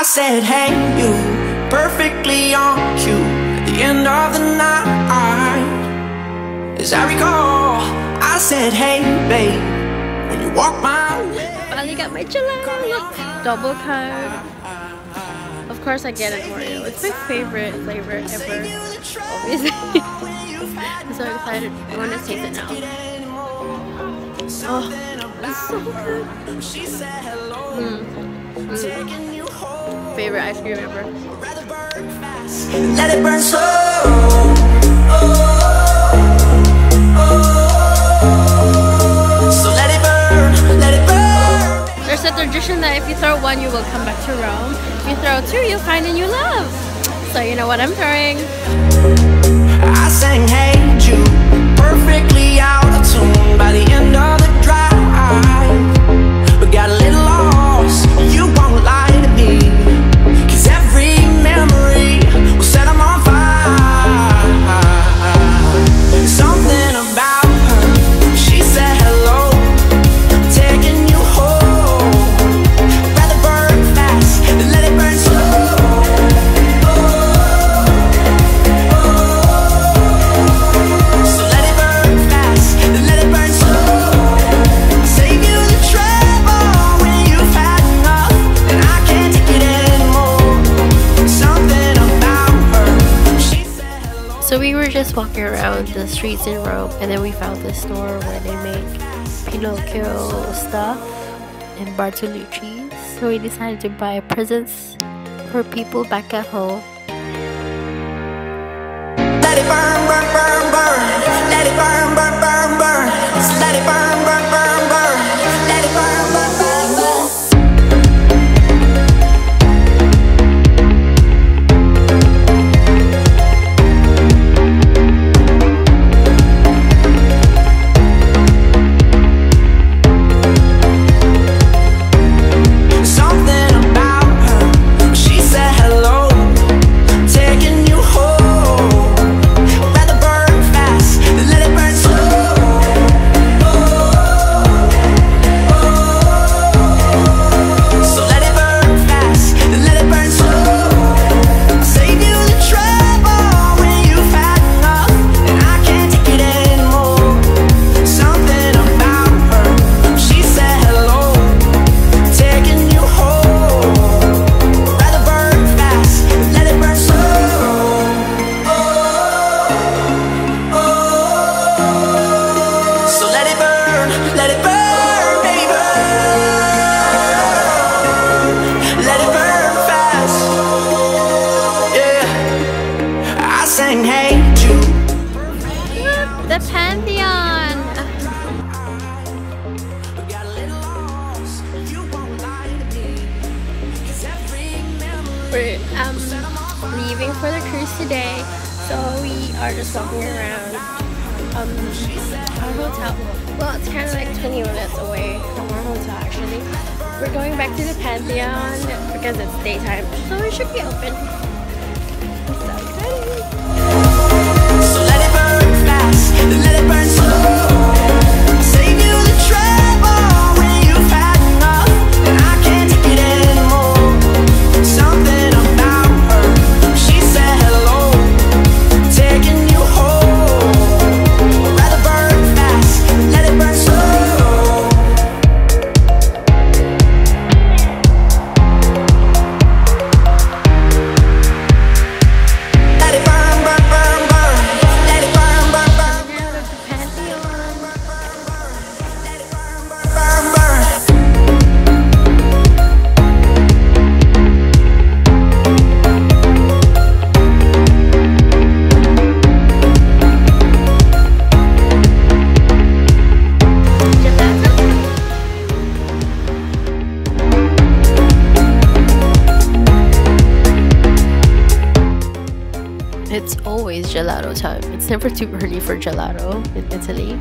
I said, hey, you, perfectly on cue at the end of the night. As I recall, I said, hey, babe, when you walk my way. Finally got my gelato. Double card. Of course I get it Oreo. It's my favorite flavor ever. Obviously. I'm so excited. I want to taste it now. Oh, it's so good. Mm. Mm. Favorite ice cream ever. Let it burn. So let it burn, let it burn. There's a tradition that if you throw one, you will come back to Rome. If you throw two, you'll find a new love. So you know what I'm throwing. I sang Hey Jude, perfectly out of tune by the end of the drive. Were just walking around the streets in Rome and then we found this store where they make Pinocchio stuff and Bartolucci's. So we decided to buy presents for people back at home. We're um, leaving for the cruise today, so we are just walking around um, our hotel. Well, it's kind of like 20 minutes away from our hotel actually. We're going back to the Pantheon because it's daytime, so it should be open. I'm so excited! It's always gelato time. It's never too early for gelato in Italy.